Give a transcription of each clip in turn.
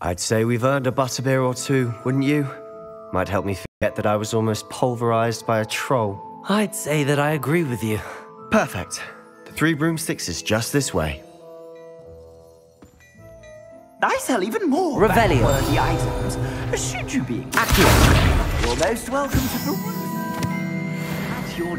I'd say we've earned a butterbeer or two, wouldn't you? Might help me forget that I was almost pulverized by a troll. I'd say that I agree with you. Perfect. The Three Broomsticks is just this way. I sell even more Revelio. worthy items. Should you be accurate? You're most welcome to peruse at your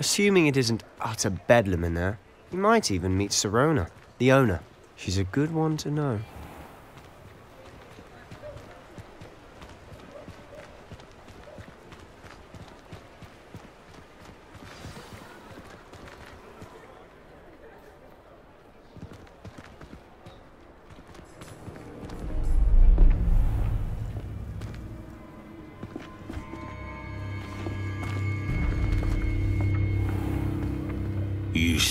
Assuming it isn't utter bedlam in there, you might even meet Sirona, the owner. She's a good one to know.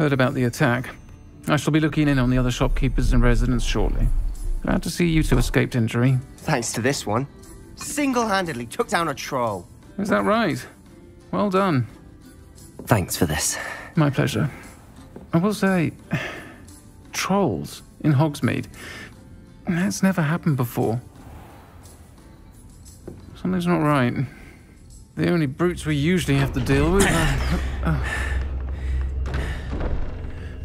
Heard about the attack. I shall be looking in on the other shopkeepers and residents shortly. Glad to see you two escaped injury. Thanks to this one. Single-handedly took down a troll. Is that right? Well done. Thanks for this. My pleasure. I will say, trolls in Hogsmeade. That's never happened before. Something's not right. The only brutes we usually have to deal with are. Uh, uh,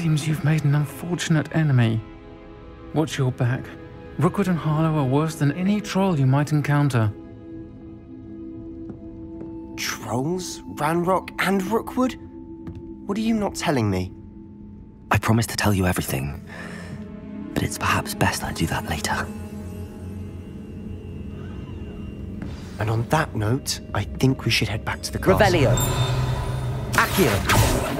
Seems you've made an unfortunate enemy. Watch your back. Rookwood and Harlow are worse than any troll you might encounter. Trolls? Ranrock and Rookwood? What are you not telling me? I promise to tell you everything, but it's perhaps best I do that later. And on that note, I think we should head back to the castle. Revelio. Accio.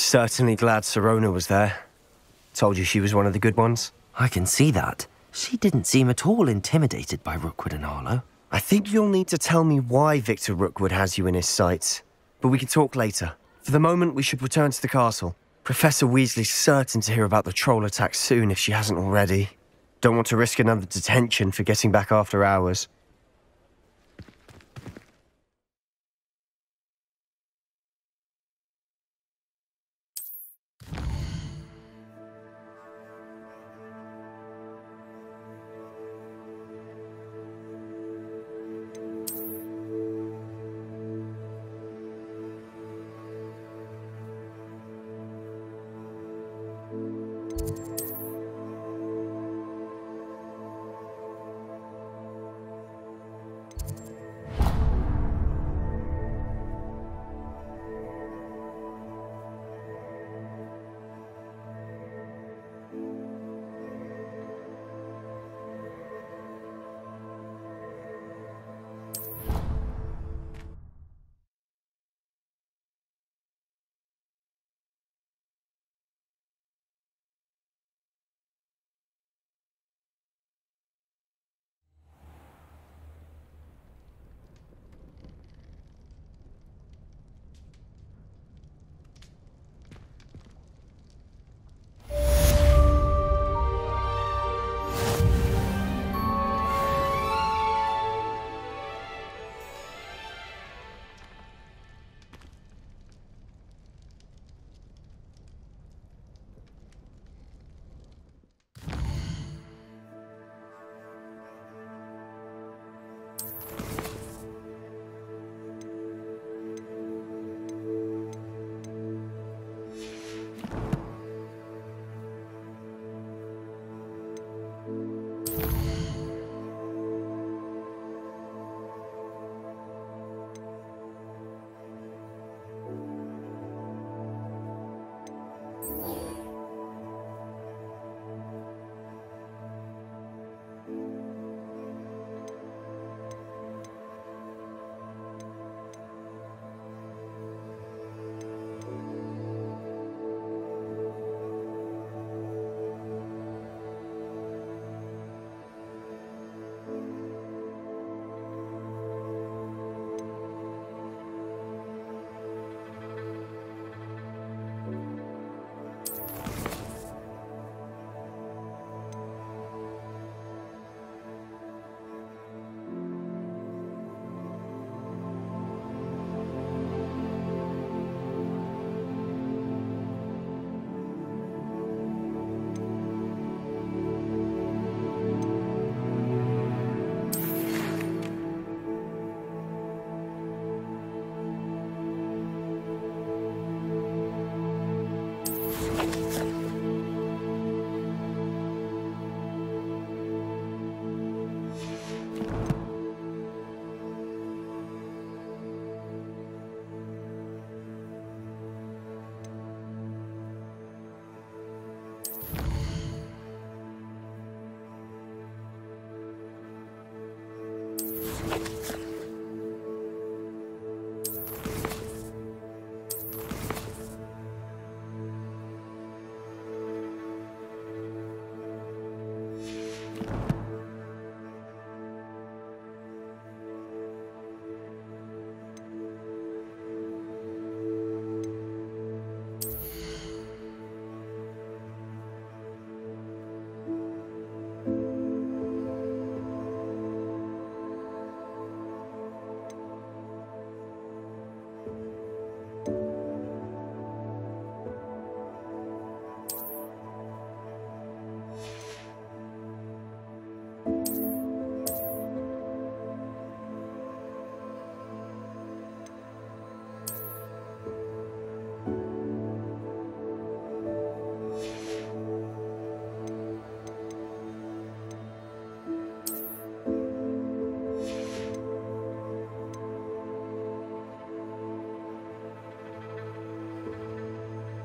Certainly glad Sirona was there. Told you she was one of the good ones. I can see that. She didn't seem at all intimidated by Rookwood and Harlow. I think you'll need to tell me why Victor Rookwood has you in his sights. But we can talk later. For the moment, we should return to the castle. Professor Weasley's certain to hear about the troll attack soon if she hasn't already. Don't want to risk another detention for getting back after hours.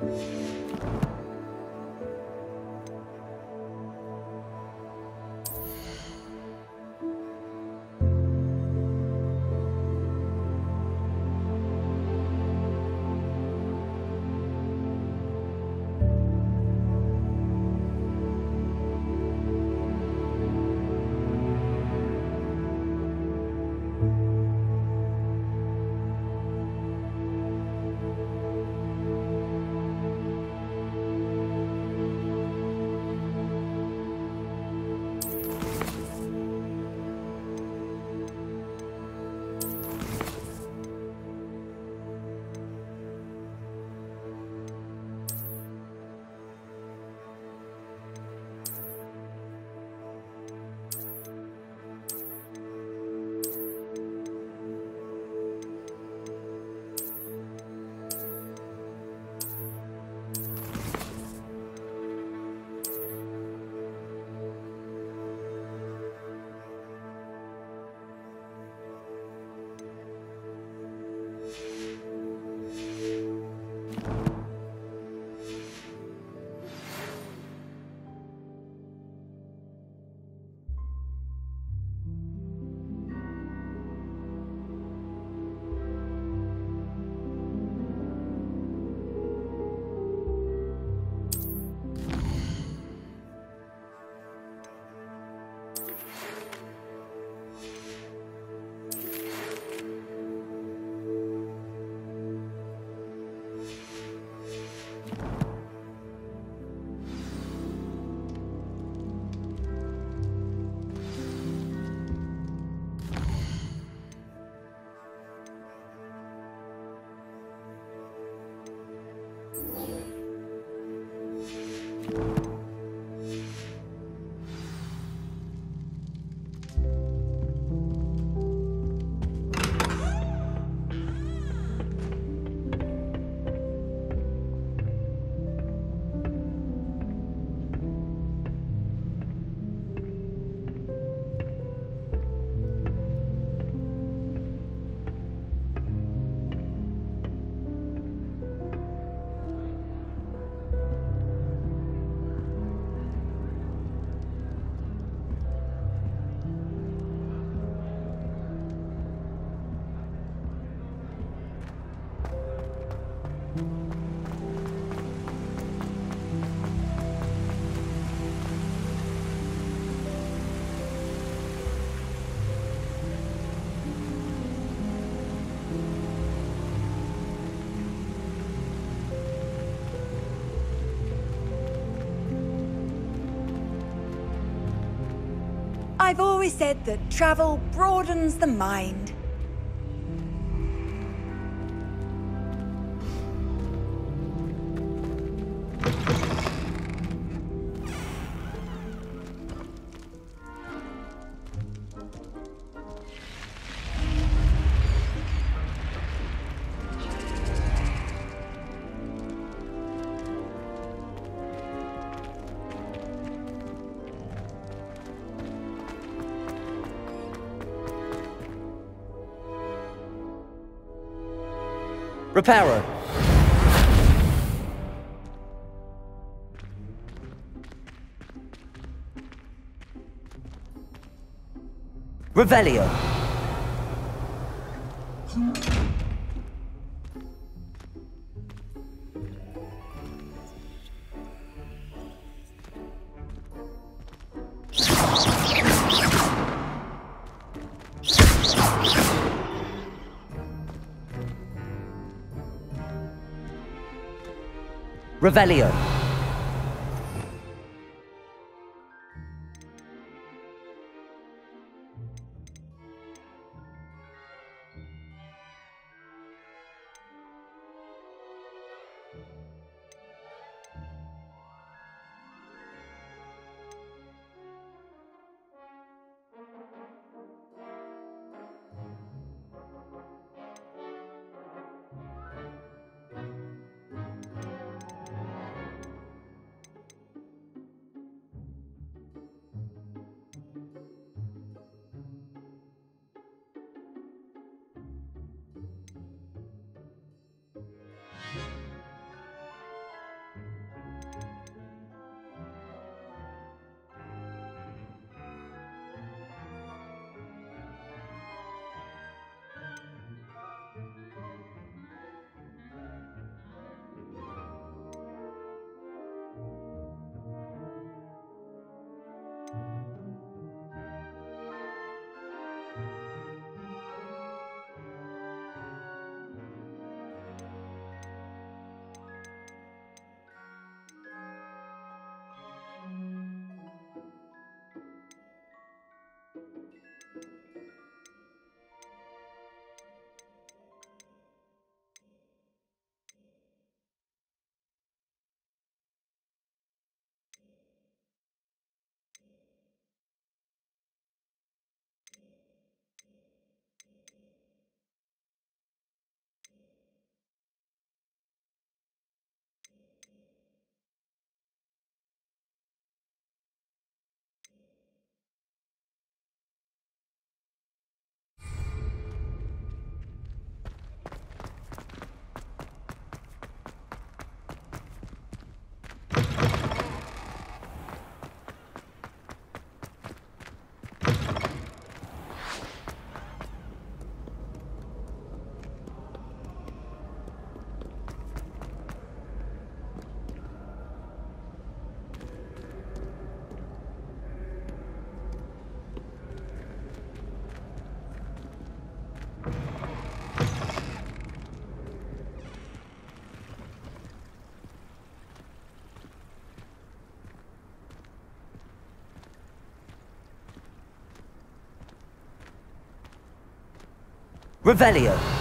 I've always said that travel broadens the mind. Reparo. Revelio. Revelio. Revelio.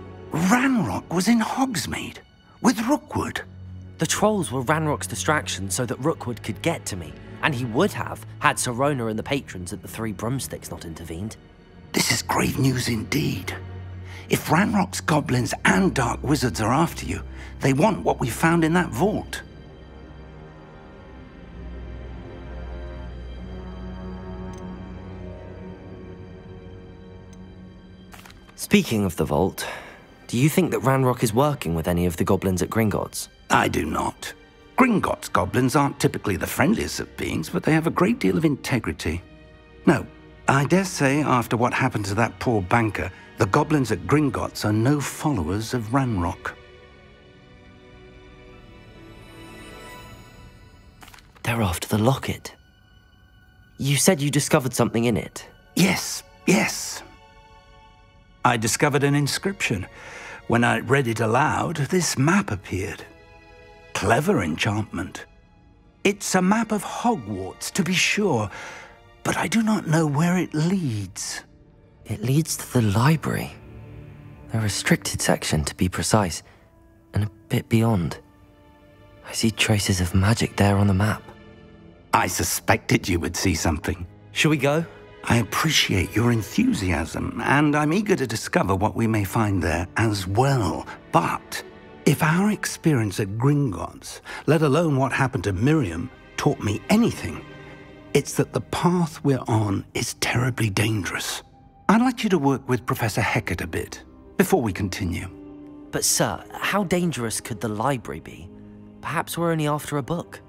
Ranrock was in Hogsmeade? With Rookwood? The trolls were Ranrock's distraction so that Rookwood could get to me. And he would have, had Sirona and the patrons at the Three Broomsticks not intervened. This is grave news indeed. If Ranrock's goblins and dark wizards are after you, they want what we found in that vault. Speaking of the vault, do you think that Ranrock is working with any of the goblins at Gringotts? I do not. Gringotts goblins aren't typically the friendliest of beings, but they have a great deal of integrity. No, I dare say after what happened to that poor banker, the goblins at Gringotts are no followers of Ranrock. They're after the locket. You said you discovered something in it. Yes, yes. I discovered an inscription. When I read it aloud, this map appeared. Clever enchantment. It's a map of Hogwarts, to be sure, but I do not know where it leads. It leads to the library. A restricted section, to be precise, and a bit beyond. I see traces of magic there on the map. I suspected you would see something. Shall we go? I appreciate your enthusiasm, and I'm eager to discover what we may find there as well. But if our experience at Gringotts, let alone what happened to Miriam, taught me anything, it's that the path we're on is terribly dangerous. I'd like you to work with Professor Hecat a bit before we continue. But, sir, how dangerous could the library be? Perhaps we're only after a book.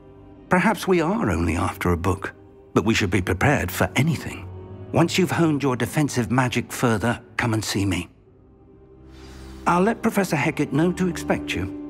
Perhaps we are only after a book, but we should be prepared for anything. Once you've honed your defensive magic further, come and see me. I'll let Professor Hecat know to expect you.